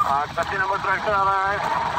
हाँ taxi number tractor आ रहा है